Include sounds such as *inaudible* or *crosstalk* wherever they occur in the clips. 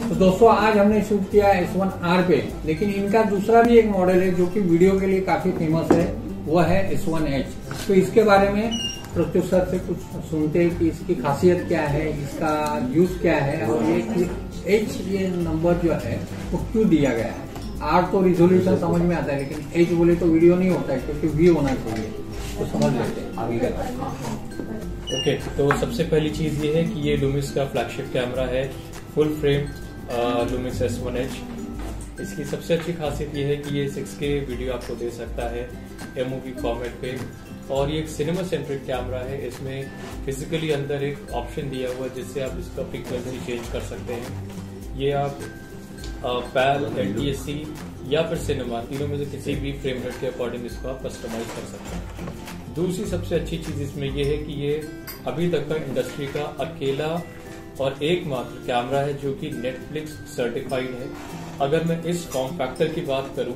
तो दोस्तों, आज हमने शूट किया एस वन आर पे, लेकिन इनका दूसरा भी एक मॉडल है जो कि वीडियो के लिए काफ़ी फ़ेमस है, वो है एस वन एच तो इसके बारे में प्रत्युष से कुछ सुनते हैं कि इसकी खासियत क्या है, इसका यूज़ क्या है, और ये एच ये नंबर जो है, वो क्यों दिया गया है? आर तो रिजोल्यूशन समझ में आता है, लेकिन एच बोले तो वीडियो नहीं होता है, क्योंकि वी होना चाहिए। तो समझ लेते हैं। आगे ओके तो सबसे पहली चीज़ ये है कि ये लूमिस का फ्लैगशिप कैमरा है full frame Lumix S one H इसकी सबसे अच्छी खासियत ये है कि ये सिक्स के वीडियो आपको दे सकता है एम फॉर्मेट पे। और ये एक सिनेमा सेंट्रिक कैमरा है। इसमें फिजिकली अंदर एक ऑप्शन दिया हुआ है जिससे आप इसका फ्रीक्वेंसी चेंज कर सकते हैं। ये आप पैल एल या फिर सिनेमा तीनों में से किसी भी फ्रेम रेट के अकॉर्डिंग इसको आप कस्टमाइज कर सकते हैं। दूसरी सबसे अच्छी चीज़ इसमें यह है कि ये अभी तक का इंडस्ट्री का अकेला और एकमात्र कैमरा है जो कि नेटफ्लिक्स सर्टिफाइड है। अगर मैं इस फॉर्म फैक्टर की बात करूँ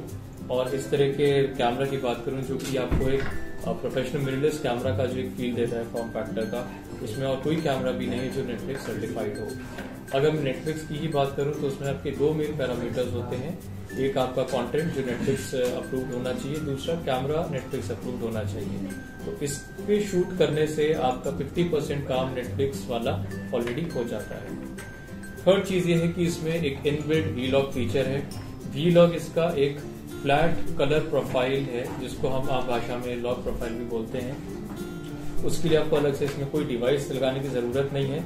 और इस तरह के कैमरा की बात करूँ जो कि आपको एक प्रोफेशनल मिररलेस कैमरा का जो एक फील देता है फॉर्म फैक्टर का, उसमें और कोई कैमरा भी नहीं है जो नेटफ्लिक्स सर्टिफाइड हो। अगर मैं नेटफ्लिक्स की ही बात करूँ तो उसमें आपके दो मेन पैरामीटर्स होते हैं। एक आपका कंटेंट जो नेटफ्लिक्स अप्रूव होना चाहिए, दूसरा कैमरा नेटफ्लिक्स अप्रूव होना चाहिए। तो इस पे शूट करने से आपका 50 परसेंट काम नेटफ्लिक्स वाला ऑलरेडी हो जाता है। थर्ड चीज़ ये है कि इसमें एक इनबिल्ट वी लॉग फीचर है। वी लॉग इसका एक फ्लैट कलर प्रोफ़ाइल है, जिसको हम आम भाषा में लॉक प्रोफ़ाइल भी बोलते हैं। उसके लिए आपको अलग से इसमें कोई डिवाइस लगाने की ज़रूरत नहीं है।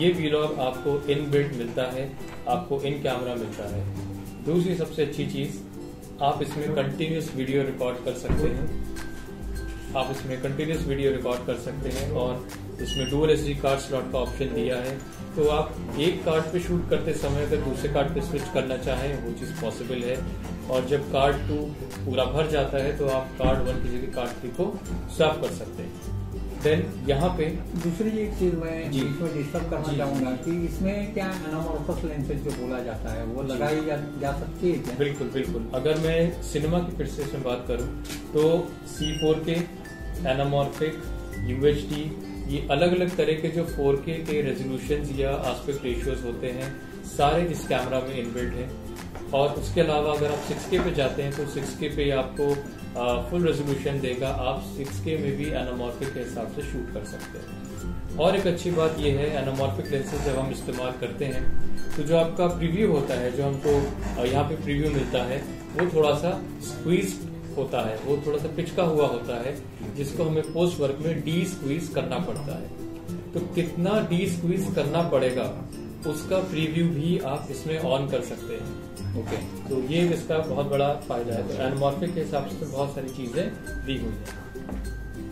ये वीलॉग आपको इन बिल्ट मिलता है, आपको इन कैमरा मिलता है। दूसरी सबसे अच्छी चीज़, आप इसमें कंटिन्यूस वीडियो रिकॉर्ड कर सकते हैं। आप इसमें कंटिन्यूस वीडियो रिकॉर्ड कर सकते हैं और इसमें डुअल एस कार्ड स्लॉट का ऑप्शन दिया है। तो आप एक कार्ड पे शूट करते समय अगर दूसरे कार्ड पे स्विच करना चाहें, वो चीज़ पॉसिबल है। और जब कार्ड टू पूरा भर जाता है तो आप कार्ड वन की जगह कार्ड थ्री को स्वैप कर सकते हैं। देन यहाँ पे दूसरी एक चीज़ मैं इसमें डिस्टर्ब करना चाहूँगा कि इसमें क्या एनामोर्फस लेंसेज जो बोला जाता है वो लगाई जा, जा सकती है क्या? बिल्कुल बिल्कुल। अगर मैं सिनेमा की फिर से बात करूँ तो सी फोर के एनामोर्फिक यूएचडी ये अलग अलग तरह के जो 4K के रेजोल्यूशन या आस्पेक्ट रेशियोज होते हैं सारे इस कैमरा में इनबिल्ट हैं और उसके अलावा अगर आप 6K पे जाते हैं तो 6K पे आपको फुल रेजोल्यूशन देगा। आप 6K में भी एनामॉर्फिक के हिसाब से शूट कर सकते हैं। और एक अच्छी बात यह है एनामॉर्फिक लेंसेज जब हम इस्तेमाल करते हैं तो जो आपका प्रीव्यू होता है, जो हमको यहाँ पे प्रीव्यू मिलता है, वो थोड़ा सा स्क्वीज होता है। वो थोड़ा सा पिचका हुआ होता है, जिसको हमें पोस्ट वर्क में डी स्क्वीज करना पड़ता है। तो कितना डी स्क्वीज करना पड़ेगा? उसका प्रीव्यू भी आप इसमें ऑन कर सकते हैं। Okay okay. तो ये इसका बहुत बड़ा फ़ायदा है। तो के हिसाब से बहुत सारी चीज़ें दी हुई है।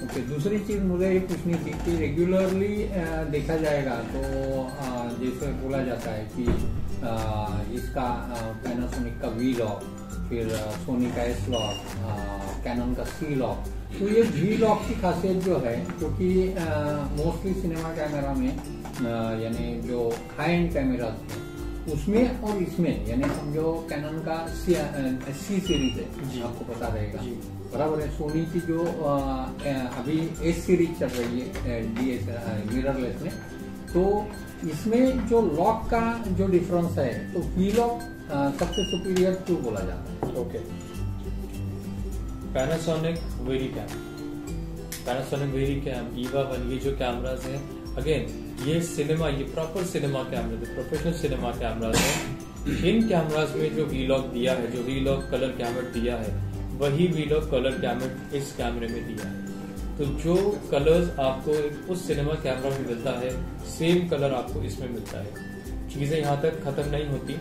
ओके दूसरी चीज़ मुझे ये पूछनी थी कि रेगुलरली देखा जाएगा तो जैसे बोला जाता है कि इसका पैनासोनिक का वी लॉक फिर सोनी का एस लॉक कैनन का सी लॉक तो ये वी लॉक की खासियत जो है क्योंकि मोस्टली सिनेमा कैमरा में यानी जो हाई एंड कैमरा उसमें और इसमें यानी समझो कैनन का सी, सी सीरीज़ है आपको पता रहेगा। बराबर है सोनी की जो आ, अभी एस सीरीज़ चल रही है डी एस मिररलेस में तो इसमें जो लॉक का जो डिफरेंस है तो वी लॉक सबसे सुपीरियर क्यों बोला जाता है। Okay Panasonic Varicam Panasonic Varicam EVA one ये जो कैमराज हैं अगेन ये सिनेमा ये प्रॉपर सिनेमा कैमरा जो प्रोफेशनल सिनेमा कैमराज है. इन कैमराज में जो वीलॉग दिया है, जो वीलॉग कलर कैमरा दिया है, वही वीलॉग कलर कैमरा इस कैमरे में दिया है। तो जो कलर्स आपको उस सिनेमा कैमरा में मिलता है सेम कलर आपको इसमें मिलता है। चीज़ें यहाँ तक खत्म नहीं होती।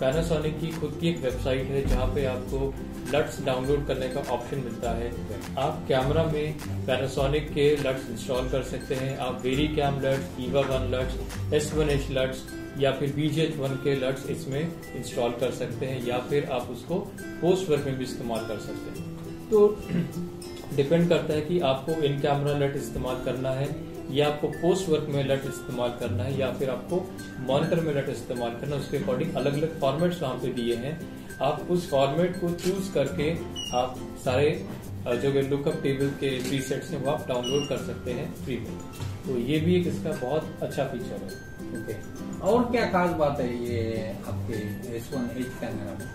पैनासोनिक की खुद की एक वेबसाइट है जहाँ पे आपको लट्स डाउनलोड करने का ऑप्शन मिलता है। आप कैमरा में पैनासोनिक के लट्स इंस्टॉल कर सकते हैं। आप very cam lots Eva one lots S one H lots या फिर बीजेच वन के लट्स इसमें इंस्टॉल कर सकते हैं या फिर आप उसको पोस्ट वर्क में भी इस्तेमाल कर सकते हैं। तो *clears throat* डिपेंड करता है कि आपको इन कैमरा लट इस्तेमाल करना है या आपको पोस्ट वर्क में लट इस्तेमाल करना है, या फिर आपको मॉनिटर में लट इस्तेमाल करना है, उसके अकॉर्डिंग अलग अलग फॉर्मेट्स वहाँ पे दिए हैं। आप उस फॉर्मेट को चूज़ करके आप सारे जो लुकअप टेबल के प्री सेट्स हैं, वो आप डाउनलोड कर सकते हैं फ्री में। तो ये भी एक इसका बहुत अच्छा फीचर है। Okay okay. और क्या खास बात है ये आपके एस वन एच कैमरा में?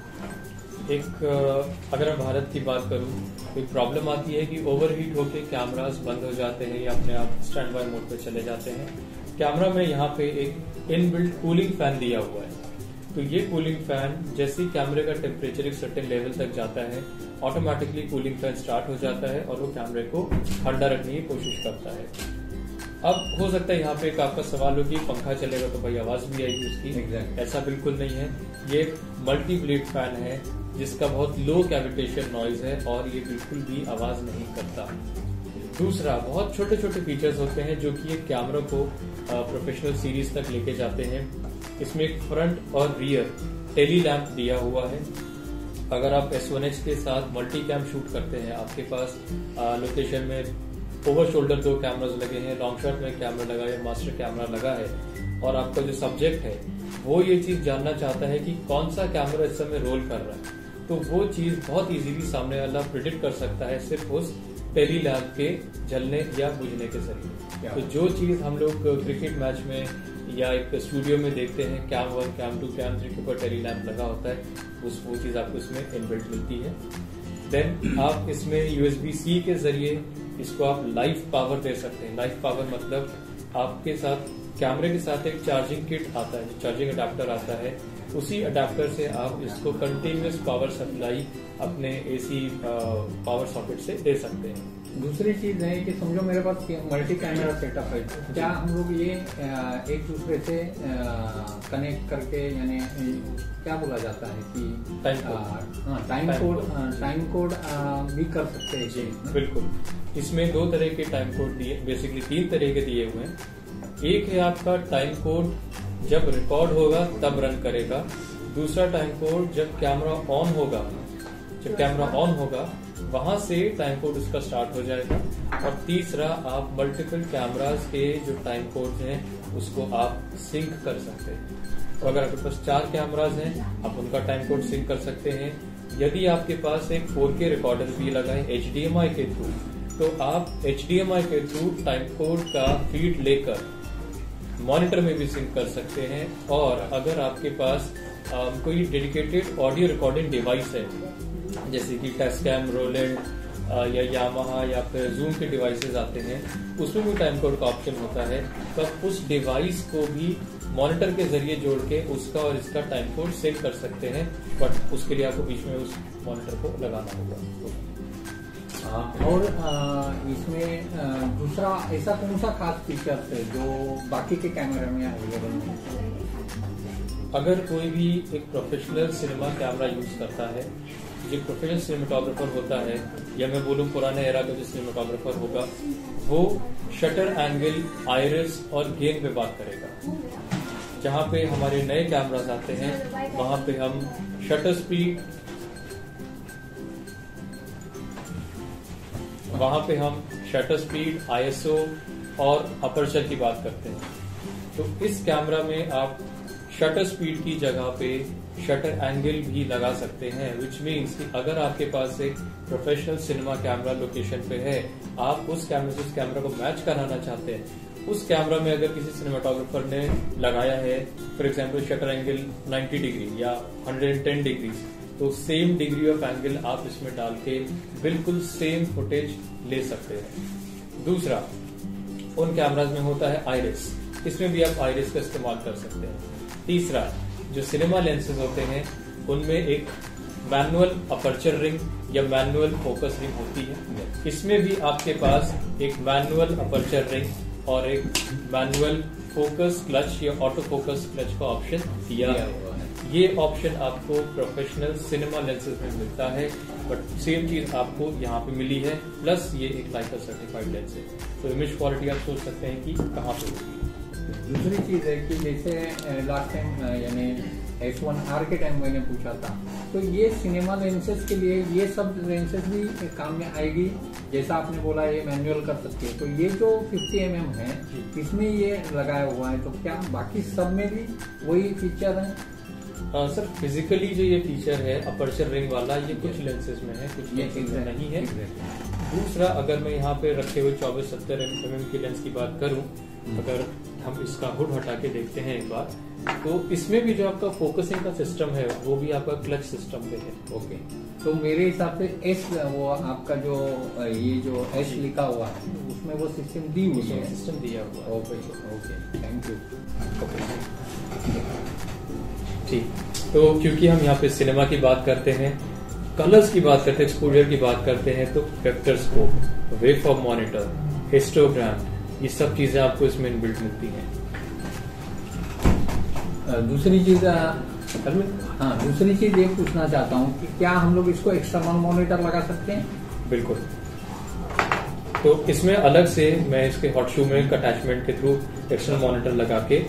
एक अगर मैं भारत की बात करूँ कोई प्रॉब्लम आती है कि ओवरहीट होके कैमरास बंद हो जाते हैं या अपने आप स्टैंड बाय मोड पे चले जाते हैं? कैमरा में यहाँ पे एक इनबिल्ट कूलिंग फ़ैन दिया हुआ है। तो ये कूलिंग फ़ैन जैसे ही कैमरे का टेम्परेचर एक सर्टेन लेवल तक जाता है ऑटोमेटिकली कूलिंग फ़ैन स्टार्ट हो जाता है और वो कैमरे को ठंडा रखने की कोशिश करता है। अब हो सकता है यहाँ पे एक आपका सवाल हो कि पंखा चलेगा तो भाई आवाज़ भी आएगी उसकी। Exactly. ऐसा बिल्कुल नहीं है। ये मल्टी ब्लेड फ़ैन है। जिसका बहुत लो कैविटेशन नॉइज़ है और ये बिल्कुल भी आवाज़ नहीं करता। दूसरा, बहुत छोटे छोटे फीचर्स होते हैं जो कि ये कैमरा को प्रोफेशनल सीरीज़ तक लेके जाते हैं। इसमें एक फ्रंट और रियर टेली लैंप दिया हुआ है। अगर आप एस वन एच के साथ मल्टी कैम शूट करते हैं, आपके पास लोकेशन में ओवर शोल्डर दो कैमराज लगे हैं लॉन्ग शॉट में कैमरा लगा है मास्टर कैमरा लगा है और आपका जो सब्जेक्ट है, वो ये चीज़ जानना चाहता है कि कौन सा कैमरा इस समय रोल कर रहा है। तो वो चीज़ बहुत इजीली सामने वाला प्रिडिक्ट कर सकता है सिर्फ़ उस टेली लैम्प के जलने या बुझने के ज़रिए। तो जो चीज़ हम लोग क्रिकेट मैच में या एक स्टूडियो में देखते हैं cam one cam two cam three के ऊपर टेली लैम्प लगा होता है उस वो चीज़ आपको इसमें इनबिल्ट मिलती है। देन आप इसमें यूएसबी सी के ज़रिए इसको आप लाइव पावर दे सकते हैं। लाइव पावर मतलब आपके साथ कैमरे के साथ एक चार्जिंग किट आता है चार्जिंग अडाप्टर आता है उसी अडेप्टर से आप इसको कंटिन्यूस पावर सप्लाई अपने एसी पावर सॉकेट से दे सकते हैं। दूसरी चीज़ है कि समझो मेरे पास मल्टी कैमरा सेटअप है। क्या हम लोग ये एक दूसरे से कनेक्ट करके यानी क्या बोला जाता है कि टाइम कोड टाइम कोड भी कर सकते हैं। जी बिल्कुल। इसमें दो तरह के टाइम कोड दिए बेसिकली तीन तरह के दिए हुए हैं। एक है आपका टाइम कोड जब रिकॉर्ड होगा, तब रन करेगा। दूसरा टाइम कोड जब कैमरा ऑन होगा, जब कैमरा ऑन होगा, वहाँ से टाइम कोड उसका स्टार्ट हो जाएगा। और तीसरा, आप मल्टीपल कैमरास के जो टाइम कोड हैं, उसको आप सिंक कर सकते हैं। तो अगर आपके पास चार कैमराज हैं, आप उनका टाइम कोड सिंक कर सकते हैं। यदि आपके पास एक 4K रिकॉर्डर भी लगा है एच के थ्रू तो आप HDMI के थ्रू टाइम कोड का फ़ीड लेकर मॉनिटर में भी सिंक कर सकते हैं और अगर आपके पास अ, कोई डेडिकेटेड ऑडियो रिकॉर्डिंग डिवाइस है जैसे कि टेस्कैम रोलेंट या यामाहा या फिर जूम के डिवाइसेस आते हैं उसमें भी टाइम कोड का ऑप्शन होता है तो उस डिवाइस को भी मॉनिटर के ज़रिए जोड़ के उसका और इसका टाइम कोड सेव कर सकते हैं बट उसके लिए आपको बीच में उस मॉनिटर को लगाना होगा। और इसमें दूसरा ऐसा कौन सा खास फीचर है जो बाकी के कैमरे में अवेलेबल है? अगर कोई भी एक प्रोफेशनल सिनेमा कैमरा यूज़ करता है, जो प्रोफेशनल सिनेमाटोग्राफर होता है, या मैं बोलूँ पुराने एरा का जो सिनेमाटोग्राफर होगा, वो शटर एंगल आयरस और गेंद पे बात करेगा। जहाँ पे हमारे नए कैमरास आते हैं, वहाँ पे हम शटर स्पीड वहाँ पे हम शटर स्पीड आईएसओ और अपर्चर की बात करते हैं। तो इस कैमरा में आप शटर स्पीड की जगह पे शटर एंगल भी लगा सकते हैं विच मीन्स कि अगर आपके पास एक प्रोफेशनल सिनेमा कैमरा लोकेशन पे है, आप उस कैमरे से उस कैमरा को मैच कराना चाहते हैं। उस कैमरा में अगर किसी सिनेमाटोग्राफर ने लगाया है for example shutter angle 90 degree या 110 डिग्री तो सेम डिग्री ऑफ़ एंगल आप इसमें डाल के बिल्कुल सेम फुटेज ले सकते हैं। दूसरा उन कैमराज में होता है आइरिस इसमें भी आप आइरिस का इस्तेमाल कर सकते हैं। तीसरा, जो सिनेमा लेंसेज होते हैं, उनमें एक मैनुअल अपर्चर रिंग या मैनुअल फोकस रिंग होती है। इसमें भी आपके पास एक मैनुअल अपर्चर रिंग और एक मैनुअल फोकस क्लच या ऑटो फोकस क्लच का ऑप्शन दिया है। ये ऑप्शन आपको प्रोफेशनल सिनेमा लेंसेज में मिलता है बट सेम चीज़ आपको यहाँ पे मिली है प्लस ये एक लाइका सर्टिफाइड लेंस है। तो इमेज क्वालिटी आप सोच सकते हैं कि कहाँ पे होगी। दूसरी चीज़ है कि जैसे लास्ट टाइम यानी एस वन आर के टाइम मैंने पूछा था तो ये सिनेमा लेंसेज के लिए ये सब लेंसेज भी काम में आएगी जैसा आपने बोला ये मैनुअल कर सकती है। तो ये जो 50 एम mm है इसमें ये लगाया हुआ है तो क्या बाकी सब में भी वही फीचर है? हाँ सर फिजिकली जो ये फीचर है अपर्चर रिंग वाला ये कुछ लेंसेज में है कुछ ये लेंसेज में नहीं है। दूसरा अगर मैं यहाँ पे रखे हुए चौबीस सत्तर एम की लेंस की बात करूँ अगर हम इसका हुड हटा के देखते हैं एक बार तो इसमें भी जो आपका फोकसिंग का सिस्टम है वो भी आपका क्लच सिस्टम पे है। ओके तो मेरे हिसाब से एस वो आपका जो ये जो एस लिखा हुआ है उसमें वो सिस्टम दी हुई है। सिस्टम दिया हुआ है। ओके ओके थैंक यू ठीक तो क्योंकि हम यहाँ पे सिनेमा की बात करते हैं कलर्स की बात करते हैं एक्सपोजर की बात करते हैं तो vectorscope waveform monitor histogram ये सब चीज़ें आपको इसमें इनबिल्ट मिलती हैं। दूसरी चीज़ हाँ दूसरी चीज़ ये पूछना चाहता हूँ कि क्या हम लोग इसको एक्सटर्नल मॉनिटर लगा सकते हैं? बिल्कुल। तो इसमें अलग से मैं इसके हॉट शू में अटैचमेंट के थ्रू एक्सटर्नल मॉनिटर लगा के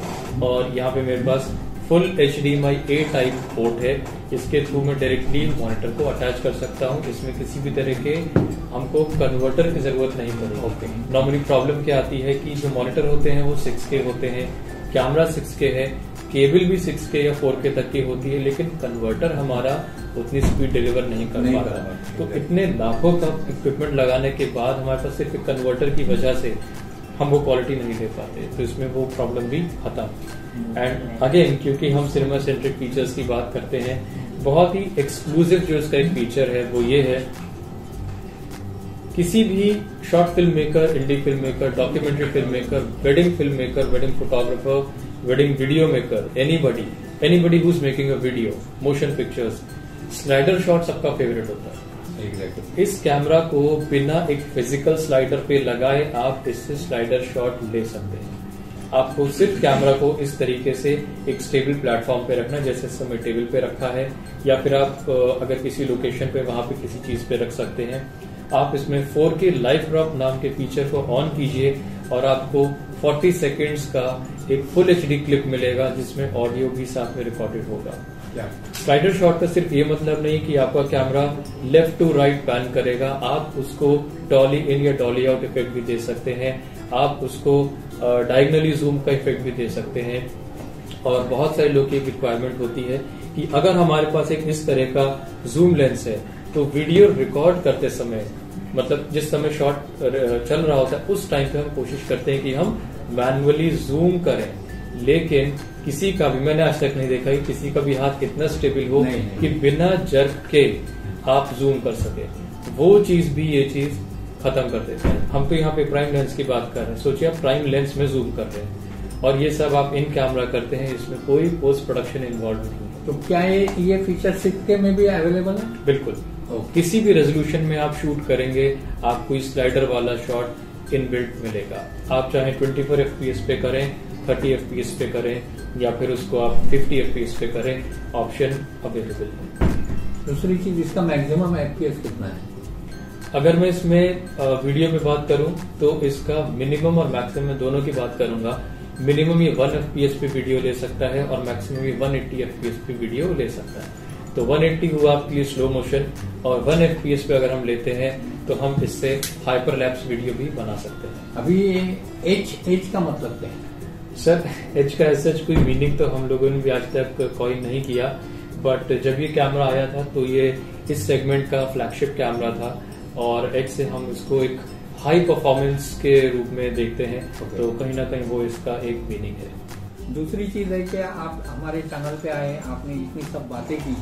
और यहाँ पे मेरे पास full HDMI A type port है। इसके थ्रू मैं डायरेक्टली मॉनिटर को अटैच कर सकता हूँ। इसमें किसी भी तरह के हमको कन्वर्टर की ज़रूरत नहीं पड़ेगी। ओके नॉर्मली प्रॉब्लम क्या आती है कि जो मॉनिटर होते हैं वो सिक्स के होते हैं। कैमरा सिक्स के है। केबल भी सिक्स के या फोर के तक की होती है लेकिन कन्वर्टर हमारा उतनी स्पीड डिलीवर नहीं कर पा रहा तो इतने लाखों का इक्विपमेंट लगाने के बाद हमारे पास सिर्फ़ कन्वर्टर की वजह से हम वो क्वालिटी नहीं दे पाते तो इसमें वो प्रॉब्लम भी खत्म। एंड अगेन क्योंकि हम सिनेमा सेंट्रिक फीचर्स की बात करते हैं बहुत ही एक्सक्लूसिव जो इसका एक फीचर है वो ये है किसी भी short film maker indie film maker documentary film maker wedding film maker wedding photographer wedding video maker anybody anybody who is making a video motion pictures slider shot सबका फेवरेट होता है। इस कैमरा को बिना एक फ़िज़िकल स्लाइडर पे लगाए आप इससे स्लाइडर शॉट ले सकते हैं। आपको सिर्फ़ कैमरा को इस तरीके से एक स्टेबल प्लेटफॉर्म पे रखना जैसे समय टेबल पे रखा है, या फिर आप अगर किसी लोकेशन पे वहाँ पे किसी चीज़ पे रख सकते हैं, आप इसमें 4K लाइव ड्रॉप नाम के फीचर को ऑन कीजिए और आपको 40 सेकेंड्स का एक फुल एचडी क्लिप मिलेगा, जिसमें ऑडियो भी साथ में रिकॉर्डेड होगा। स्लाइडर शॉट का सिर्फ़ ये मतलब नहीं कि आपका camera left to right pan करेगा। आप उसको डॉली इन या डॉली आउट इफ़ेक्ट भी दे सकते हैं। आप उसको डायगनली जूम का इफ़ेक्ट भी दे सकते हैं। और बहुत सारे लोग की एक रिक्वायरमेंट होती है कि अगर हमारे पास एक इस तरह का जूम लेंस है तो वीडियो रिकॉर्ड करते समय मतलब जिस समय शॉट चल रहा होता है, उस टाइम पे हम कोशिश करते हैं कि हम मैनुअली जूम करें। लेकिन किसी का भी मैंने आज तक नहीं देखा कि किसी का भी हाथ इतना स्टेबल हो नहीं, नहीं। कि बिना जर्क के आप जूम कर सके। वो चीज़ भी ये चीज़ खत्म कर देते हैं। हम तो यहाँ पे प्राइम लेंस की बात कर रहे हैं। सोचिए आप प्राइम लेंस में जूम कर रहे हैं और ये सब आप इन कैमरा करते हैं इसमें कोई पोस्ट प्रोडक्शन इन्वॉल्व नहीं है। तो क्या ये ये फीचर सिक्के में भी अवेलेबल है? बिल्कुल। किसी भी रेजोल्यूशन में आप शूट करेंगे आपको स्लाइडर वाला शॉट इनबिल्ट मिलेगा। आप चाहे 24 फोर पे करें 30 एफ़ पे करें या फिर उसको आप 50 एफ़ पे करें ऑप्शन अवेलेबल है। दूसरी चीज़ इसका मैक्सिमम एफपीएस कितना है? अगर मैं इसमें वीडियो में बात करूँ तो इसका मिनिमम और मैक्सिमम दोनों की बात करूँगा। मिनिमम ये वन एफ़ पे वीडियो ले सकता है और मैक्सिमम ये वन एट्टी एफ़ पे वीडियो ले सकता है। तो 180 हुआ आपके लिए स्लो मोशन और 1 एफ़ पे अगर हम लेते हैं तो हम इससे हाइपर वीडियो भी बना सकते हैं। अभी एच एच का मतलब क्या है? सर एच का ऐसा कोई मीनिंग तो हम लोगों ने भी आज तक कॉइन नहीं किया बट जब ये कैमरा आया था तो ये इस सेगमेंट का फ्लैगशिप कैमरा था और एच से हम इसको एक हाई परफॉर्मेंस के रूप में देखते हैं Okay. तो कहीं ना कहीं वो इसका एक मीनिंग है दूसरी चीज़ है कि आप हमारे चैनल पे आए आपने इतनी सब बातें की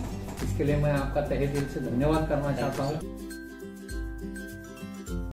इसके लिए मैं आपका तहे दिल से धन्यवाद करना चाहता हूँ